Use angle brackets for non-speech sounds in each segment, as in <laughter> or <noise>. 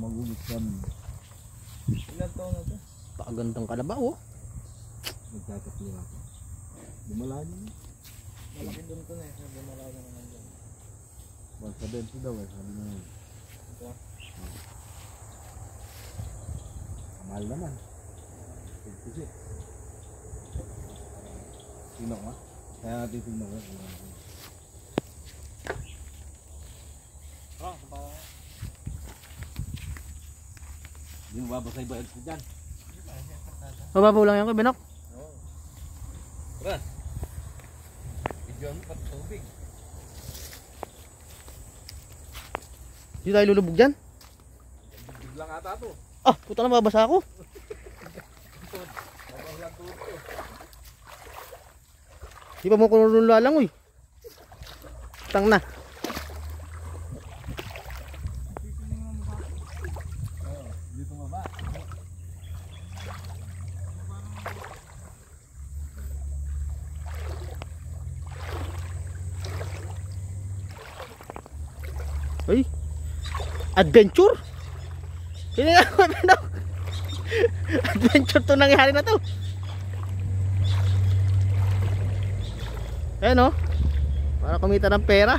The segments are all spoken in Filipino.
Magulit kami. Ilan taon na to? Pakagandang kalabaw oh. Nagtatatlo ako. Dumalayo na. Malaki doon to na eh. Sabi malaga naman dyan. Basta bento daw eh. Sabi na yun. Ito ah. Mahal naman. Kasi. Sino ka? Kaya natin ko. kung ano. Ah, sa pa. Hindi mo babasay ba ko dyan? Mababaw lang yan ko, Benok. Oo. Bigyan mo pati tubig. Hindi tayo lulubog dyan. Biglang ata to. Ah, puta na mabasa ako. Di pa mo ko lalangoy. Tang na. Oo, dito maba. Ay. Adventure? Hindi <laughs> Benok. Adventure to nangyari na to. Ayan oh. Para kumita ng pera.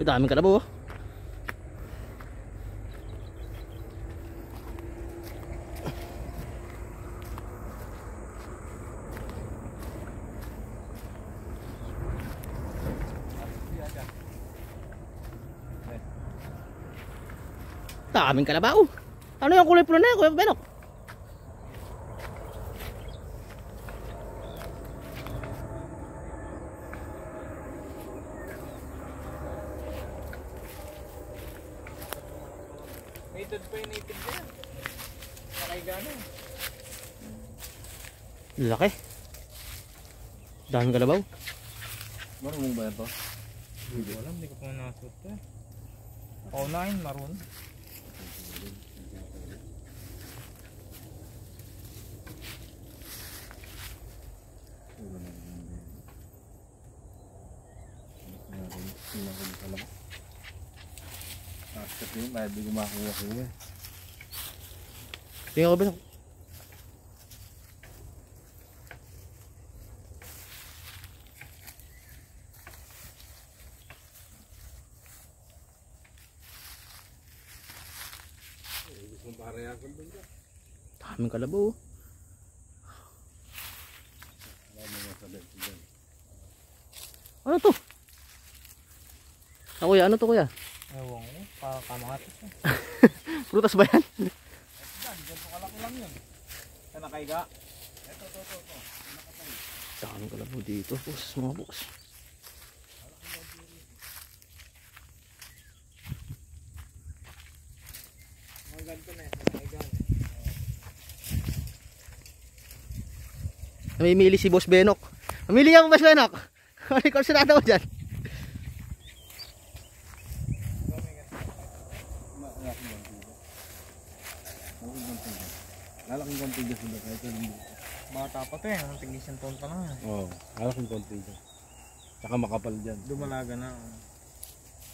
May daming kalabaw oh. Daming kalabaw. Ano yung kulay pula na yan, Kuya Benok? Native pa yung native na yan. Nakaiga na. Laki. Daming kalabaw. Marunong ba ito? Hindi ko alam, hindi ko pa nasot to. Online, maroon. Kasi di ko makuha ko eh. Tingnan ko ka. Daming kalabaw oh. Ano to? Ah, kuya, ano to kuya? Ewan ko, pakakamatis eh. <laughs> Prutas ba yan? Yan, ganito kalaki lang yun. Sa nakaiga. Ito, ito, ito, ito. Daming kalabaw dito, boss, mga boss. Mga ganito na eh, nakaiga. Namimili si Boss Benok. Mamili ka mo, Boss Benok. <laughs> Ano yung konsentrado ko dyan? Malaking konti dyan. Malaking konti dyan. Lalaking konti dyan sila kahit hindi. Bata pa to eh, tigis isang taon pa lang eh. Oo, lalaking konti dyan. Tsaka makapal dyan. Dumalaga na. oh.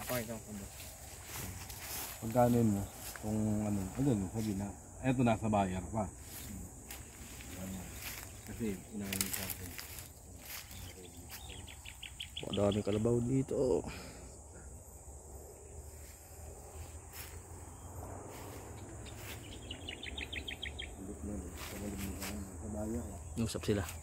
Papakita ko ba? Pagkano yun mo? Kung ano, ayun, sabi na. Eto nasa bayar pa. Kasi inahin sa akin. Dami kalabaw dito. Ulit na rin. Sa malimlikan. Sa bayan. Usap sila.